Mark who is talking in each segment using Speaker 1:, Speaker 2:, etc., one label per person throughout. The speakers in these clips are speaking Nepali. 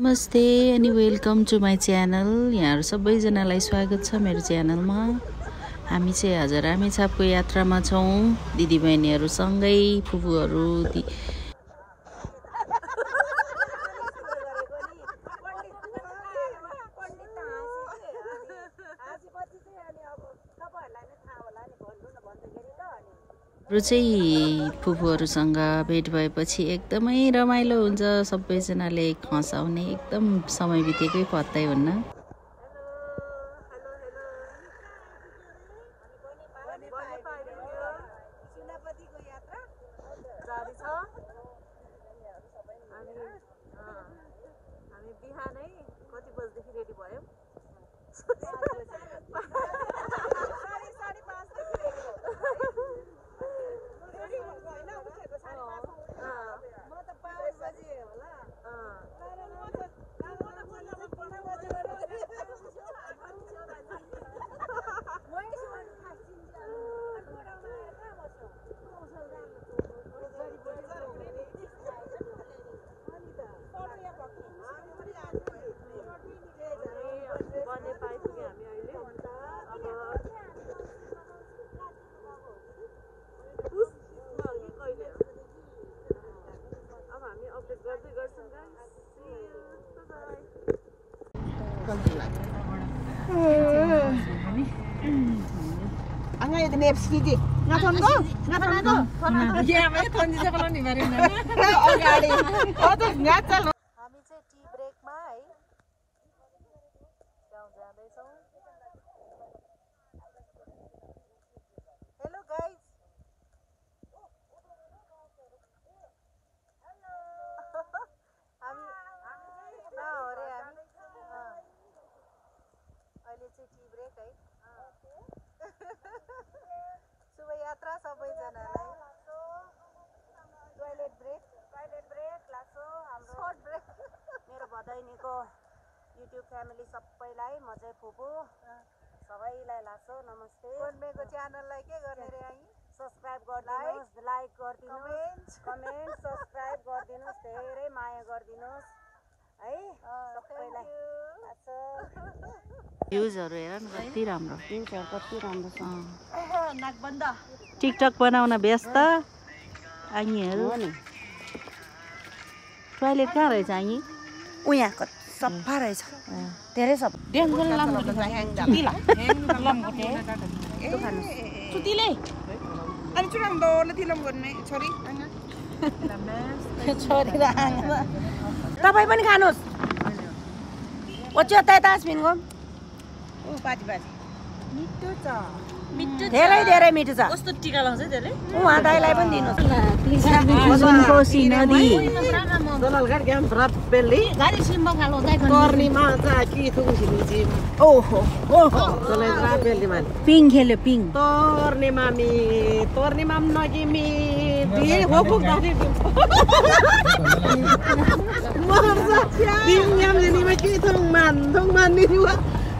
Speaker 1: नमस्ते अनि वेलकम टु माई च्यानल यहाँहरू सबैजनालाई स्वागत छ मेरो च्यानलमा हामी चाहिँ हजुर रामेछापको यात्रामा छौँ। दिदीबहिनीहरूसँगै फुपूहरू हरू चाहिँ फुपूहरूसँग भेट भएपछि एकदमै रमाइलो हुन्छ। सबैजनाले खसाउने एकदम समय बितेकै पत्तै हुन्न।
Speaker 2: हामी बिहानै कति बजीदेखि रेडी भयौँ साढे साढे पाँचदेखि रेडी म त पाँच बजी होला बने पाइसक्यो हामी अहिले अब उस, अघि कहिले हो? अब हामी अपडेट गर्दै गर्छौँ guys. See you. Bye-bye.
Speaker 3: अगाडि ओ त
Speaker 2: हामी चाहिँ टी ब्रेकमा है गाउँ हेलो गाइज हामी हामी। अहिले चाहिँ टी ब्रेक है सबैजनालाई। टोइलेट ब्रेक टोइलेट ब्रेक लाग्छ हाम्रो सर्ट ब्रेक मेरो भदैनीको युट्युब फ्यामिली सबैलाई म चाहिँ फुपू। सबैलाई लाग्छ नमस्ते। कोन्मेको च्यानललाई के गर्ने रे અહીં सब्सक्राइब गरिदिनुहोस् लाइक गरिदिनुहोस् कमेन्ट सब्सक्राइब गरिदिनुहोस् धेरै माया गरिदिनुहोस्। है सबैलाई लाग्छ
Speaker 1: भ्युजहरू हेर न कति राम्रो।
Speaker 3: कति राम्रो छ।
Speaker 1: टिकटक बनाउन व्यस्त आइहरू टोइलेट कहाँ रहेछ आइ
Speaker 3: उहाँ सफा रहेछ। धेरै सब अनि चुराम डोले थिलम गर्ने। छोरी।
Speaker 2: छोरी र आमा तपाईँ पनि खानुहोस्। ओच्यो यता यता आस्मिनको धेरै धेरै मिठो छ।
Speaker 1: कस्तो टिका लाउँछ त्यसले?
Speaker 2: उहाँ दाइलाई पनि दिनुहोस्।
Speaker 1: सुनकोशी नदी
Speaker 3: Dolalgar gam berat beli.
Speaker 2: गाडी सिम्बा खालो
Speaker 3: Torni maza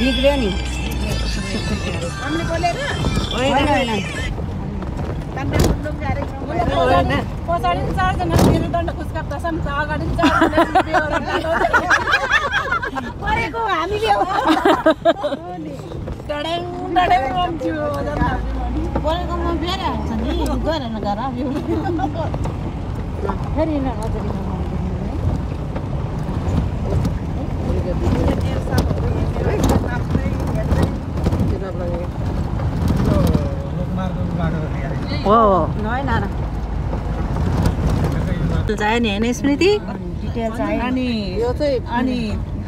Speaker 2: बिग्रियो नि
Speaker 4: पछाडि पनि चारजना मेरो दण्ड खुसका दशम अगाडि
Speaker 2: परेको हामीले म फेरि नि गएर फेरि
Speaker 1: चाहियो नि होइन स्मृति
Speaker 4: अनि
Speaker 3: यो चाहिँ
Speaker 4: अनि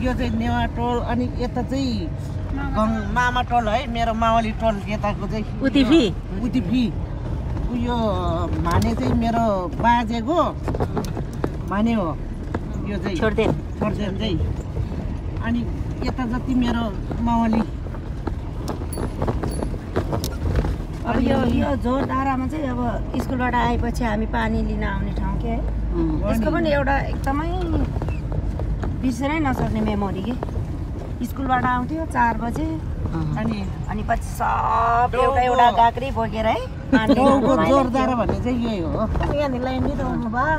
Speaker 3: यो चाहिँ नेवा टोल अनि यता चाहिँ मामा टोल है मेरो मावली टोल यताको चाहिँ
Speaker 1: उतिफी?
Speaker 3: उतिफी उयो माने चाहिँ मेरो बाजेको माने हो यो चाहिँ
Speaker 1: छोड्देन।
Speaker 3: छोड्देन चाहिँ। अनि यता जति मेरो मावली।
Speaker 2: अब यो यो झोर धारामा चाहिँ अब स्कुलबाट आएपछि हामी पानी लिन आउने ठाउँ के है। यसको पनि एउटा एकदमै बिर्सनै नसक्ने मेमोरी के। स्कुलबाट आउँथ्यो चार बजे।
Speaker 3: अनि
Speaker 2: अनि पछि सब एउटा एउटा गाग्री बोकेर है
Speaker 3: भन्ने चाहिँ यही हो।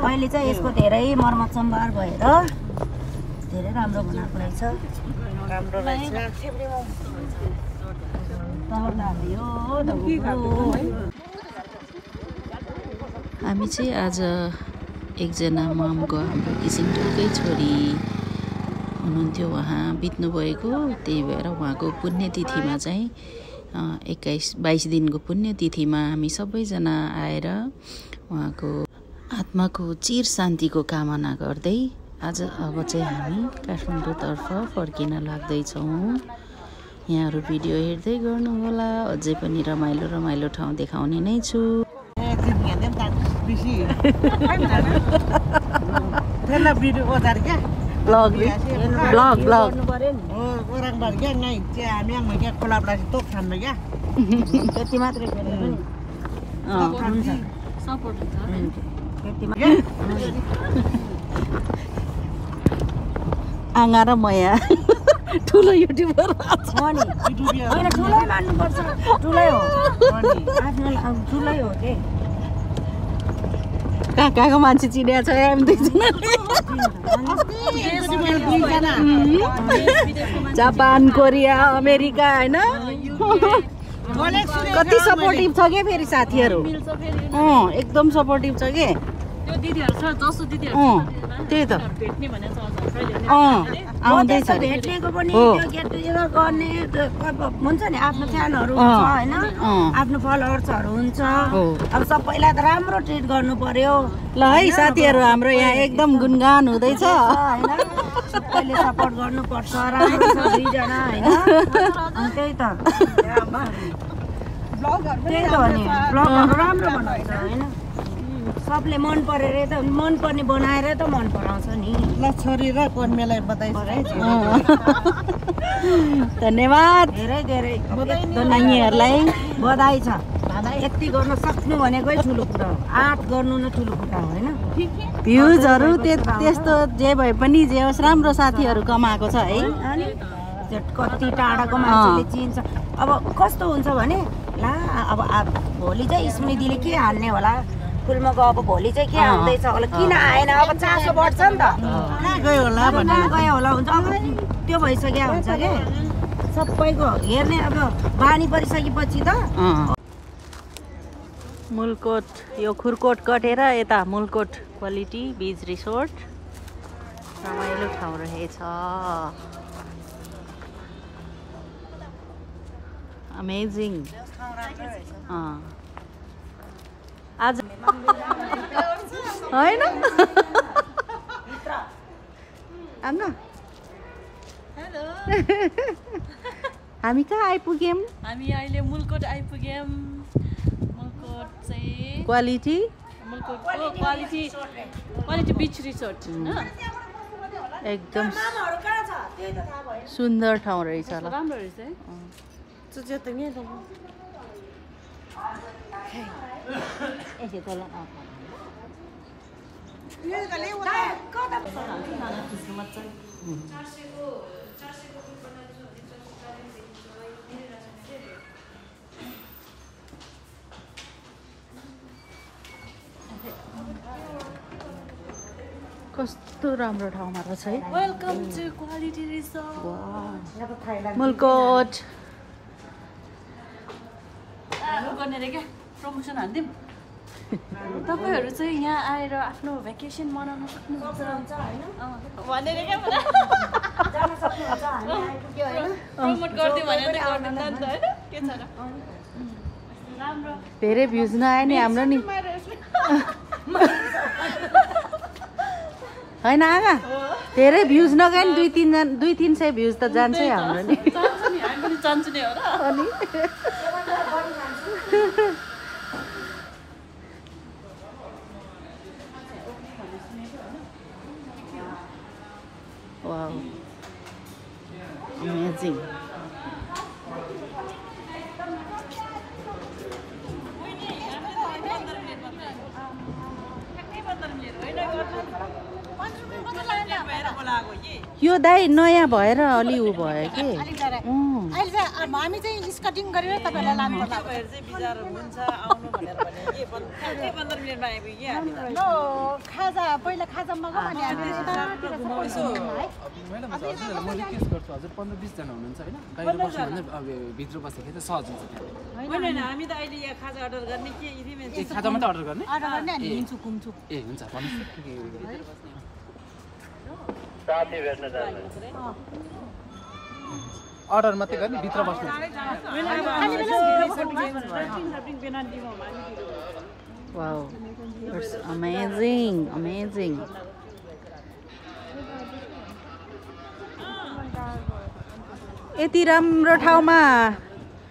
Speaker 2: अहिले चाहिँ यसको धेरै मर्मत सम्भार भएर धेरै राम्रो बनाएको रहेछ।
Speaker 3: राम्रो।
Speaker 1: हामी चाहिँ आज एकजना ममको हाम्रो किसिमकै छोरी हुनुहुन्थ्यो। उहाँ बित्नुभएको त्यही भएर उहाँको पुण्यतिथिमा चाहिँ एक्काइस बाइस दिनको पुण्यतिथिमा हामी सबैजना आएर उहाँको आत्माको चिर शान्तिको कामना गर्दै आज अब चाहिँ हामी काठमाडौँतर्फ फर्किन लाग्दैछौँ। यहाँहरू भिडियो हेर्दै गर्नुहोला। अझै पनि रमाइलो रमाइलो ठाउँ देखाउने नै छु। ब्लग
Speaker 2: गर्नु पर्यो नि
Speaker 3: हो orang bahagia naik kami yang bahagia kolaborasi tuh kan bahagia
Speaker 2: त्यति मात्रै
Speaker 4: सपोर्ट हुन्छ
Speaker 2: त्यति मात्रै
Speaker 1: आँगा र मया ठुलो युट्युबर
Speaker 2: होइन ठुलै मान्नुपर्छ ठुलै हो. आफ्नो ठुलै हो के
Speaker 1: कहाँको मान्छे चिनिया छ जापान कोरिया अमेरिका होइन कति सपोर्टिभ छ क्या फेरि साथीहरू अँ एकदम सपोर्टिभ छ के अँ, त्यही त।
Speaker 4: भने
Speaker 1: आउँदैछ
Speaker 2: भेट्नेको पनि गर्ने हुन्छ नि आफ्नो फ्यानहरू हुन्छ होइन। आफ्नो फलोवर्सहरू हुन्छ। अब सबैलाई त राम्रो ट्रिट गर्नु पर्यो।
Speaker 1: ल है साथीहरू हाम्रो यहाँ एकदम गुनगान हुँदैछ।
Speaker 2: सबैले सपोर्ट गर्नुपर्छ राम्रो छ दुईजना होइन? त्यही त। त्यही त हो नि ब्लगहरू राम्रो बनाउँछ होइन? सबले मन परेर त मन पर्ने बनाएर त मन पराउँछ नि।
Speaker 3: ल छोरी र कन्मेलाई बताइस्। है
Speaker 1: धन्यवाद।
Speaker 2: धेरै धेरै।
Speaker 1: नानीहरूलाई
Speaker 2: बधाई छ। यति गर्न सक्नु भनेकै ठुलो कुरा हो। आँट गर्नु नै ठुलो कुरा हो होइन?
Speaker 1: भ्युजहरू त्य त्यस्तो जे भए पनि जे होस् राम्रो साथीहरू कमाएको छ है?
Speaker 2: कति टाढाको मान्छेले चिन्छ। अब कस्तो हुन्छ भने ला अब भोलि चाहिँ स्मृतिले के हाल्ने होला? फिल्ममा अब भोलि चाहिँ के हाल्दैछ होला? किन आएन? अब चासो बढ्छ नि त।
Speaker 3: गयो होला
Speaker 2: गयो होला हुन्छ। अब त्यो भइसक्यो हुन्छ के? सबैको हेर्ने अब बानी परिसकेपछि त।
Speaker 1: मुलकोट यो खुरकोट कटेर यता मुलकोट क्वालिटी बिच रिसोर्ट। रमाइलो ठाउँ रहेछ। अमेजिङ होइन? आउन हामी कहाँ आइपुग्यौँ?
Speaker 4: हामी अहिले मुलकोट आइपुग्यौँ। मुलकोट चाहिँ
Speaker 1: क्वालिटी?
Speaker 4: मुलकोटको क्वालिटी क्वालिटी बिच रिसोर्ट होइन?
Speaker 1: एकदम सुन्दर ठाउँ रहेछ ल।
Speaker 4: राम्रो रहेछ है?
Speaker 1: कस्तो राम्रो ठाउँमा रहेछ है।
Speaker 4: Welcome to quality resort
Speaker 1: Mulkot.
Speaker 4: गर्ने रे क्या? प्रमोसन हालिदिउँ तपाईँहरू चाहिँ यहाँ आएर आफ्नो भ्याकेसन मनाउन सक्नुहुन्छ। भनेर क्या प्रमोट गरिदिउँ भने त गरिदिँदा नि त होइन? के छ र? राम्रो।
Speaker 1: धेरै भ्युज नआए नि हाम्रो नि। होइन आमा धेरै भ्युज नगए नि दुई तिनजना दुई तिन सय भ्युज त जान्छै हाम्रो नि।
Speaker 5: जान्छ नि हामी पनि जान्छु नि हो र।
Speaker 1: अनि। Wow. Amazing. यो दाइ नयाँ भएर अलि ऊ भयो कि?
Speaker 6: हामी चाहिँ स्कटिङ गरेर तपाईँलाई लानु पर्ला। लो खाजा पहिला खाजा मगाऊ अनि हामी यतातिर
Speaker 7: म्याडम हजुरहरूलाई म रिक्वेस्ट गर्छु। हजुर पन्ध्र बिसजना हुनुहुन्छ होइन? बाहिर भित्र बस्दाखेरि चाहिँ सहज हुन्छ त्यहाँ।
Speaker 4: होइन होइन हामी त अहिले यहाँ खाजा अर्डर गर्ने के
Speaker 7: खाजा मात्रै अर्डर गर्ने? ए। हुन्छ भन्नुहोस् अर्डर मात्रै गर्ने भित्र बस्नु
Speaker 1: Wow. It's amazing, amazing. यति राम्रो ठाउँमा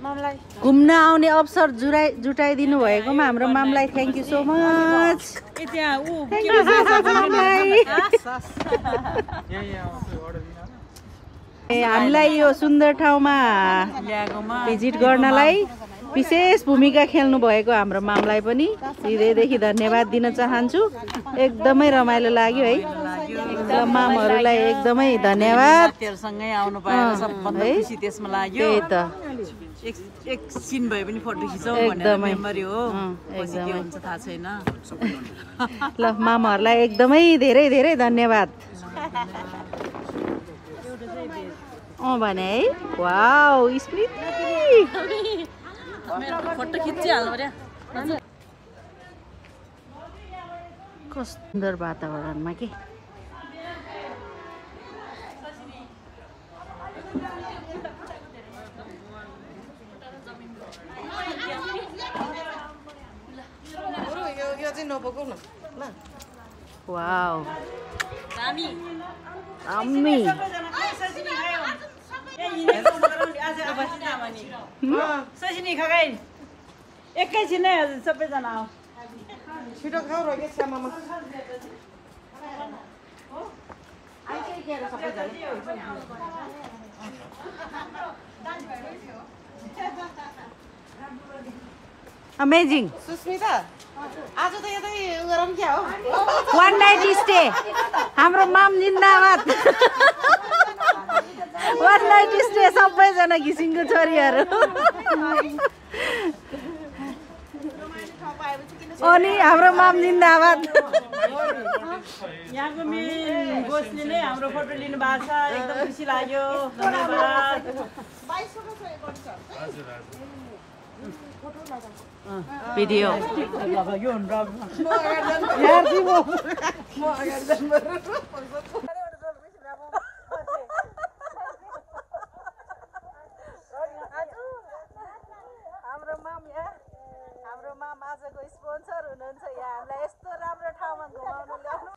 Speaker 1: घुम्न आउने अवसर जुराइ जुटाइदिनु भएकोमा हाम्रो मामलाई थ्याङ्क यू सो मच
Speaker 4: ए
Speaker 1: हामीलाई यो सुन्दर ठाउँमा
Speaker 4: ल्याएकोमा।
Speaker 1: भिजिट गर्नलाई विशेष भूमिका खेल्नु भएको हाम्रो मामलाई पनि हृदयदेखि धन्यवाद दिन चाहन्छु। एकदमै रमाइलो लाग्यो है। एकदम मामहरूलाई एकदमै धन्यवाद।
Speaker 4: साथीहरूसँगै आउनु पाएर सबभन्दा
Speaker 1: है?
Speaker 4: खुसी त्यसमा लाग्यो।
Speaker 1: त्यही त।
Speaker 4: एकछिन भए पनि फोटो खिचौँ
Speaker 1: एकदमै।
Speaker 4: मेमोरी हो।
Speaker 1: एकदमै।
Speaker 4: हुन्छ थाहा छैन।
Speaker 1: ल मामाहरूलाई एकदमै धेरै धेरै धन्यवाद। अँ भने है। वाउ स्मृति।
Speaker 5: फोटो खिचिहाल्नु पर्यो।
Speaker 1: कस्तो सुन्दर वातावरणमा के?
Speaker 4: एकैछिनै हजुर सबैजना आऊ छिटो खाऊ र के सामामा
Speaker 1: अमेजिङ
Speaker 4: सुस्मिता आज त यतै उ गरौँ क्या हो?
Speaker 1: वान नाइट स्टे हाम्रो माम जिन्दाबाद वान नाइट स्टे सबैजना घिसिङको छोरीहरू। अनि हाम्रो माम जिन्दाबाद
Speaker 4: यहाँको मेन बोसले नै हाम्रो फोटो लिनु भएको छ एकदम खुसी लाग्यो धन्यवाद
Speaker 1: भिडियो
Speaker 6: हाम्रो माम यहाँ हाम्रो माम आजको स्पोन्सर हुनुहुन्छ यहाँ हामीलाई यस्तो राम्रो ठाउँमा घुमाउनु ल्याउनु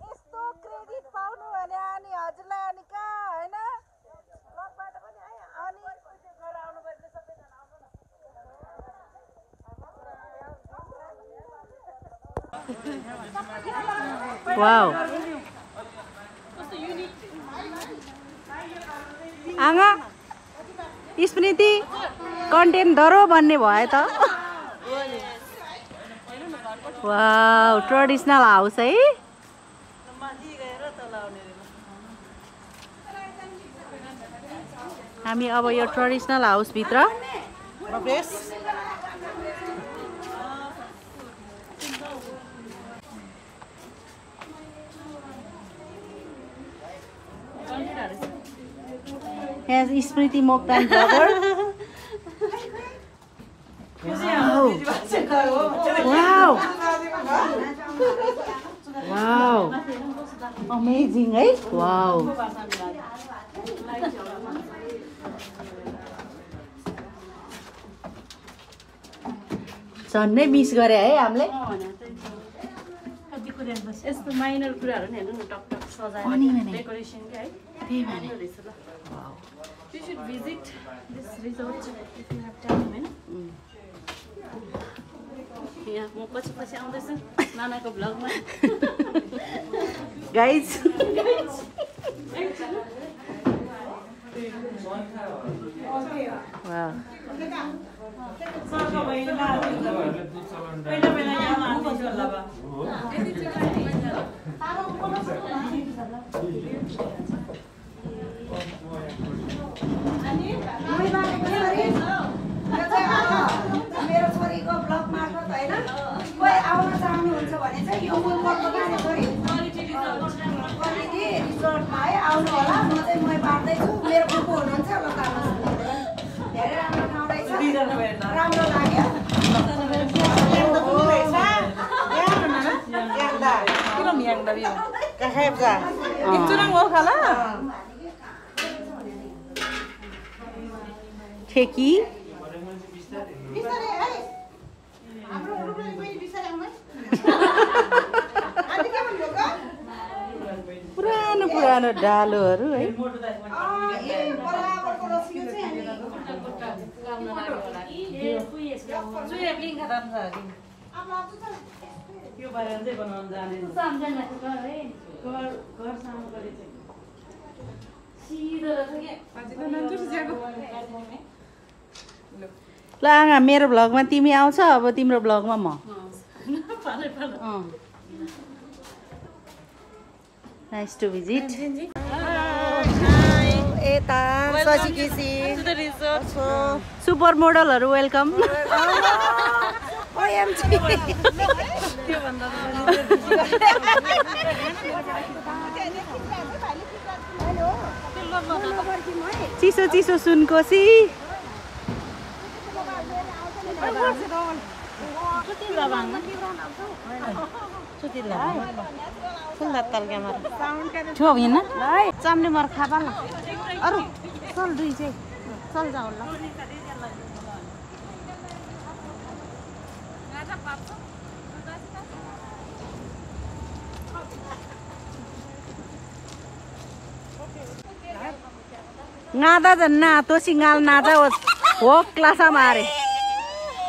Speaker 6: यस्तो क्रेडिट पाउनु भने अनि हजुरलाई अनि कहाँ होइन ब्लगबाट पनि है अनि गएर आउनु पर्ने सबैजना आउनु न
Speaker 1: वाउ आँगा स्मृति कन्टेन्ट धरो भन्ने भयो त। वाउ ट्रेडिसनल हाउस है। हामी अब यो ट्रेडिसनल हाउसभित्र यहाँ स्मृति मोक्तान ब्लगर अमेजिङ है वाउ झन्डै मिस गरे है हामीले यस्तो माइनर कुराहरू नि हेर्नु न टक टक सजाएर डेकोरेसन क्या है should visit this resort if you have time होइन यहाँ म पछि पछि आउँदैछु नानाको भ्लगमा
Speaker 4: गाइज मेरो छोरीको ब्लग मार्फत होइन। कोही आउन चाहनुहुन्छ भने चाहिँ यो मुलकोटको नानी छोरी। क्वालिटी रिसोर्टमा है आउनु होला म चाहिँ मै बाँड्दैछु। मेरो फुपू हुनुहुन्छ ल धेरै राम्रो ठाउँ रहेछ। राम्रो लाग्यो। ठेकी पुरानो पुरानो डालोहरू है? ल। आँगा मेरो भ्लगमा तिमी आउँछ अब तिम्रो भ्लगमा म। नाइस टु भिजिट यता सुपर मोडलहरू वेलकम चिसो चिसो सुनकोसी। सुंदर मर छो खा पाला अरे चल दुई चल जाओ ला नादा जन्ना तो सिंगाल नादा वो क्लासा मारे.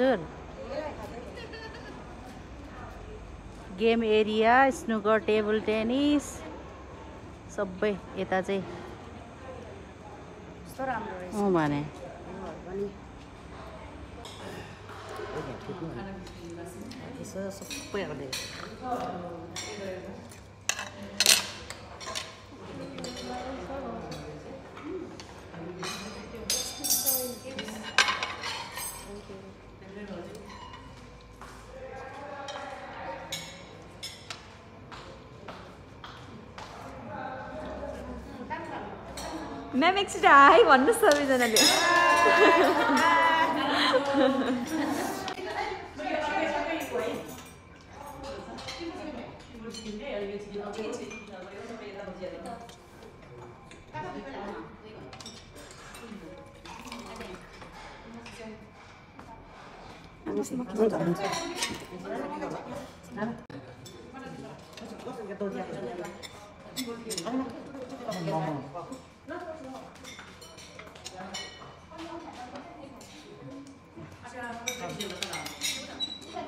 Speaker 4: हजुर। Game area snooker table tennis सबै यता चाहिँ। अँ भने
Speaker 8: म्याम एकचोटि हाई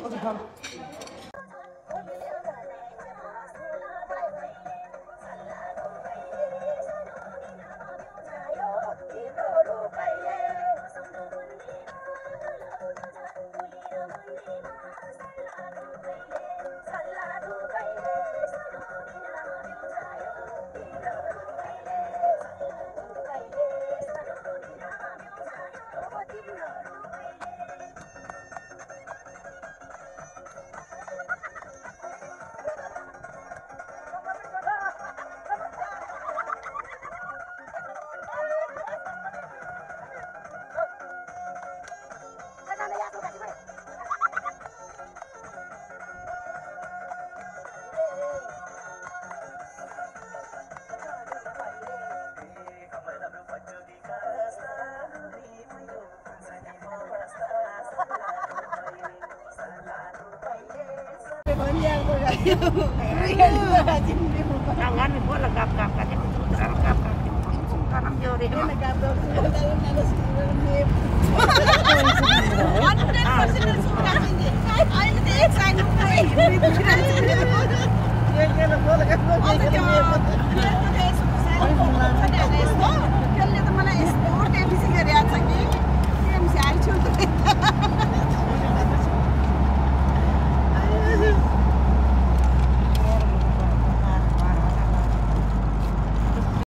Speaker 8: भन्नुहोस् सबैजनाले
Speaker 9: Salladu
Speaker 2: Tangan gua
Speaker 3: legap-gap